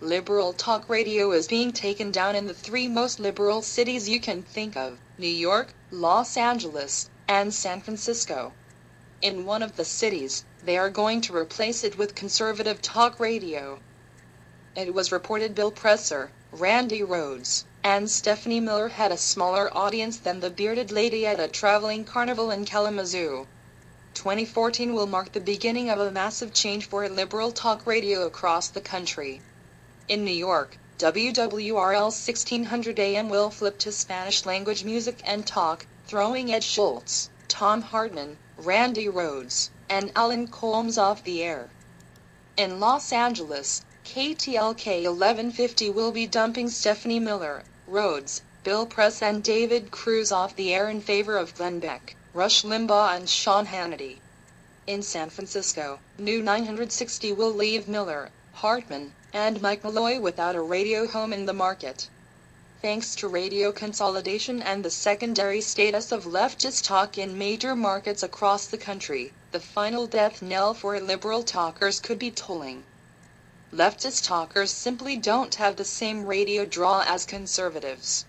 liberal talk radio is being taken down in the three most liberal cities you can think of New York, Los Angeles, and San Francisco. In one of the cities, they are going to replace it with conservative talk radio. It was reported Bill Press, Randi Rhodes, and Stephanie Miller had a smaller audience than the bearded lady at a traveling carnival in Kalamazoo. 2014 will mark the beginning of a massive change for liberal talk radio across the country. In New York, WWRL 1600 AM will flip to Spanish language music and talk, throwing Ed Schultz, Thom Hartmann, Randi Rhodes, and Alan Colmes off the air. In Los Angeles, KTLK 1150 will be dumping Stephanie Miller, Rhodes, Bill Press and David Cruz off the air in favor of Glenn Beck. Rush Limbaugh and Sean Hannity. In San Francisco, New 960 will leave Miller, Hartmann, and Mike Malloy without a radio home in the market. Thanks to radio consolidation and the secondary status of leftist talk in major markets across the country, the final death knell for liberal talkers could be tolling. Leftist talkers simply don't have the same radio draw as conservatives.